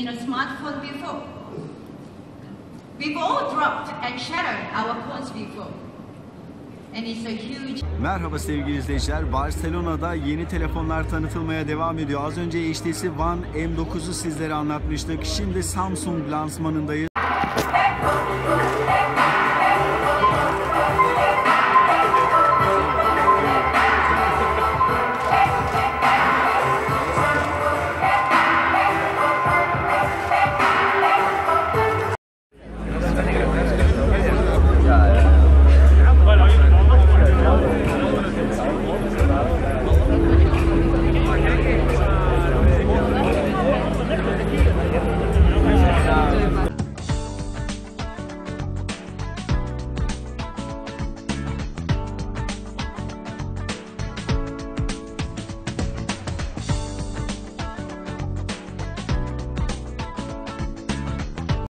in a smartphone before. We've all dropped and shattered our phones before. And it's a huge Merhaba sevgili izleyiciler. Barcelona'da yeni telefonlar tanıtılmaya devam ediyor. Az önce HTC One M9'u sizlere anlatmıştık. Şimdi Samsung lansmanındayız.